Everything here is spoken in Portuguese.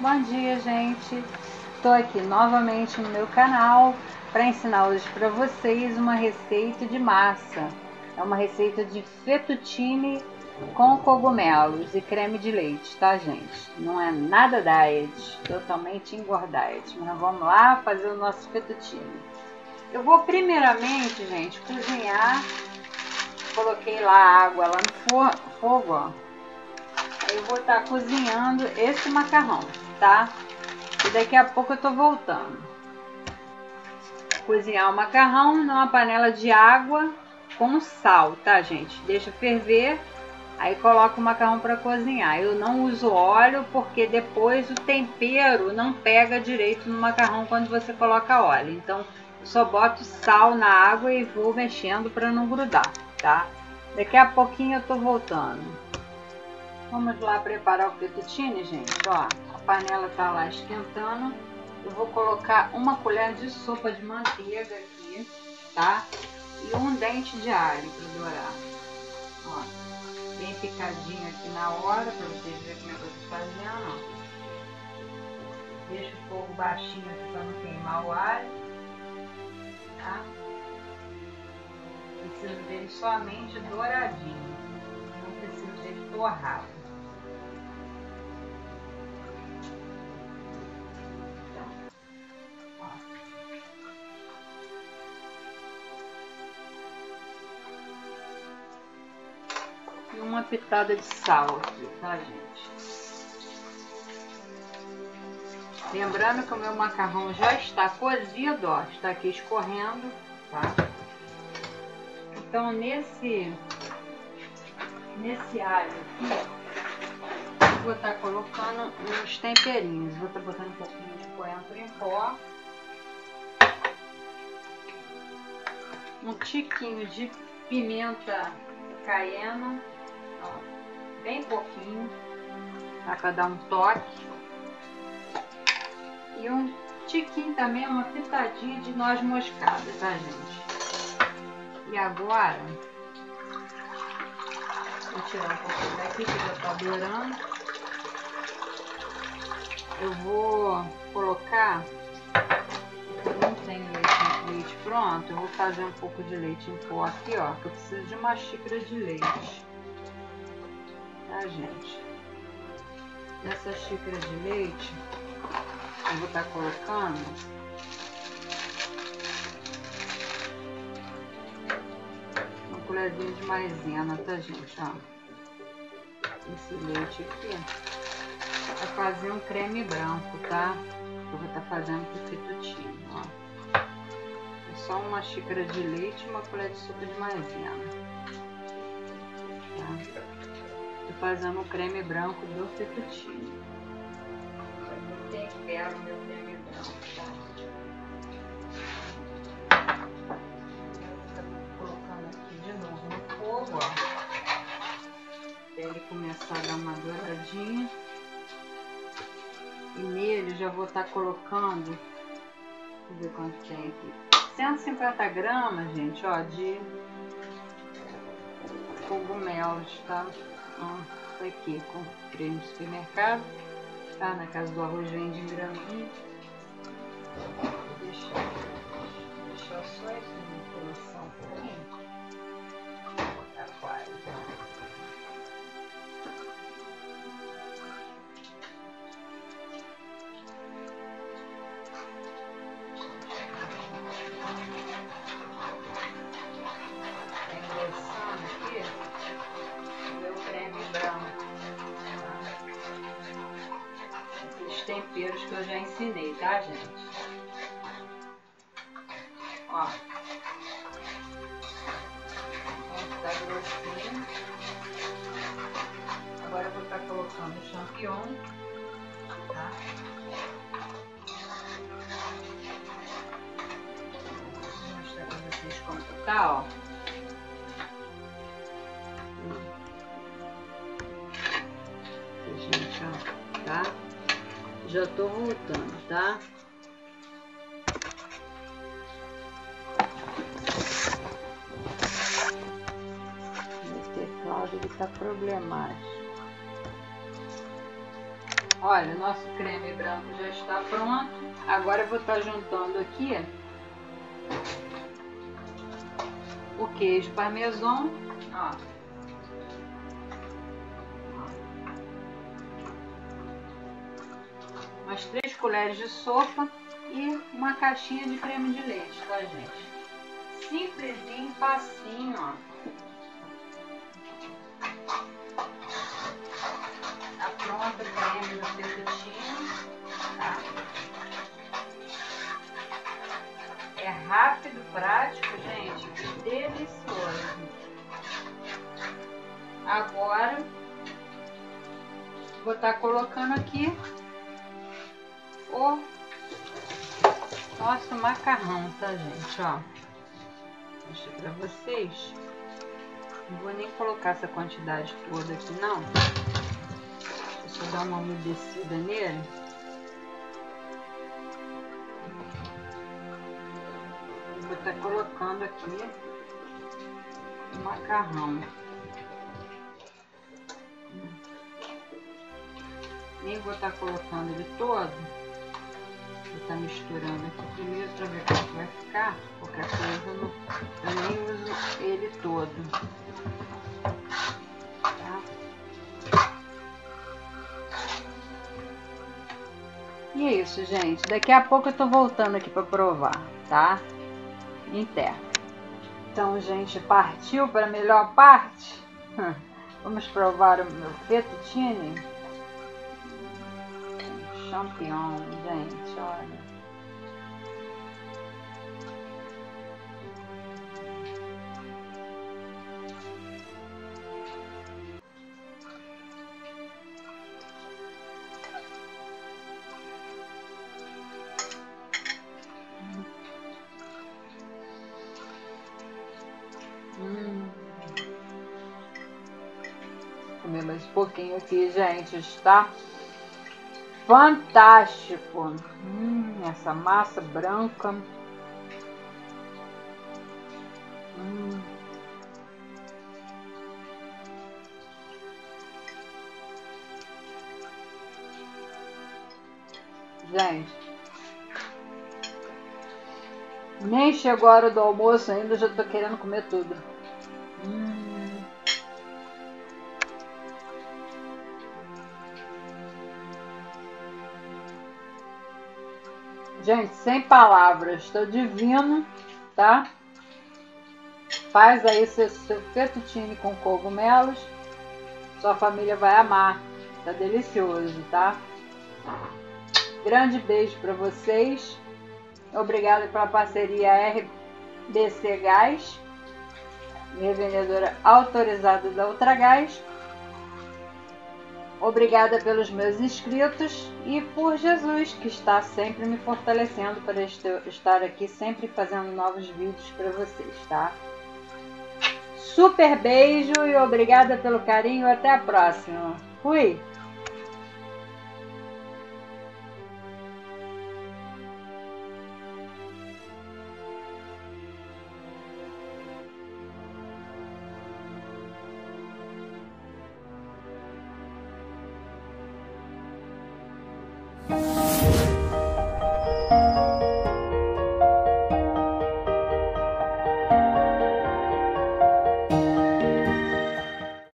Bom dia, gente. Estou aqui novamente no meu canal para ensinar hoje para vocês uma receita de massa. É uma receita de fettuccine com cogumelos e creme de leite, tá, gente? Não é nada diet, totalmente engordite. Mas vamos lá fazer o nosso fettuccine. Eu vou primeiramente, gente, cozinhar. Coloquei lá água lá no fogo, ó. Eu vou estar tá cozinhando esse macarrão tá? E daqui a pouco eu tô voltando. Cozinhar o macarrão numa panela de água com sal, tá, gente? Deixa ferver, aí coloca o macarrão para cozinhar. Eu não uso óleo porque depois o tempero não pega direito no macarrão quando você coloca óleo. Então, eu só boto sal na água e vou mexendo para não grudar, tá? Daqui a pouquinho eu tô voltando. Vamos lá preparar o fettuccine, gente, ó panela tá lá esquentando, eu vou colocar uma colher de sopa de manteiga aqui, tá? E um dente de alho para dourar. Ó, bem picadinho aqui na hora, para vocês verem como é que eu tô fazendo. Deixa o fogo baixinho aqui para não queimar o alho, tá? Preciso dele somente douradinho, não preciso dele torrado. Uma pitada de sal aqui, tá, gente? Lembrando que o meu macarrão já está cozido, ó, está aqui escorrendo, tá? Então, nesse, nesse alho aqui, eu vou estar tá colocando uns temperinhos. Vou estar tá botando um pouquinho de coentro em pó. Um tiquinho de pimenta caiena bem pouquinho, tá? para dar um toque. E um tiquinho também, uma pitadinha de noz moscada, tá gente? E agora, vou tirar um pouquinho daqui que já tá dourando. Eu vou colocar, não tem leite, leite pronto, eu vou fazer um pouco de leite em pó aqui, ó, que eu preciso de uma xícara de leite tá, gente? Nessa xícara de leite, eu vou estar tá colocando uma colherzinha de maisena, tá, gente? Ó, esse leite aqui vai fazer um creme branco, tá? Eu vou estar tá fazendo com fettuccine, ó. É só uma xícara de leite e uma colher de sopa de maisena. Fazendo o creme branco do fettuccine. Eu tempero meu creme branco, tá? colocando aqui de novo no fogo, ó. Até ele começar a dar uma douradinha. E nele já vou estar tá colocando, vamos ver quanto tem aqui. 150 gramas, gente, ó, de cogumelos, tá? Ó, tá aqui, comprei no supermercado. Tá na casa do arroz vende em graminha. Deixa, deixa só quase. Temperos que eu já ensinei, tá, gente? Ó. Tá grossinho. Agora eu vou estar tá colocando o champignon, tá? Vou mostrar pra vocês como tá, ó. Tá? Já tô voltando, tá? O teclado ele tá problemático. Olha, nosso creme branco já está pronto. Agora eu vou estar juntando aqui o queijo parmesão, ó. Umas três colheres de sopa e uma caixinha de creme de leite, tá gente? Simplesinho, facinho, ó. Tá pronto o creme do fettuccine, tá? É rápido, prático, gente, delicioso. Agora, vou estar tá colocando aqui o nosso macarrão, tá, gente? Ó, deixa pra vocês. Não vou nem colocar essa quantidade toda aqui, não. Deixa eu dar uma umedecida nele. Vou estar tá colocando aqui o macarrão. Nem vou estar tá colocando ele todo tá misturando aqui primeiro para ver como vai ficar. Qualquer coisa eu, não, eu nem uso ele todo. Tá? E é isso, gente. Daqui a pouco eu tô voltando aqui para provar, tá? Interno. Então, gente, partiu para a melhor parte? Vamos provar o meu fettuccine? Champignon, gente, olha. comer mais um pouquinho aqui, gente. Está fantástico. Hum, essa massa branca. Hum. Gente, nem chegou a hora do almoço ainda, já tô querendo comer tudo. Gente, sem palavras, estou divino, tá? Faz aí seu, seu fettuccine com cogumelos. Sua família vai amar. Tá delicioso, tá? Grande beijo para vocês. Obrigada pela parceria RBC Gás, minha vendedora autorizada da Ultragás. Obrigada pelos meus inscritos e por Jesus, que está sempre me fortalecendo para estar aqui sempre fazendo novos vídeos para vocês, tá? Super beijo e obrigada pelo carinho. Até a próxima. Fui!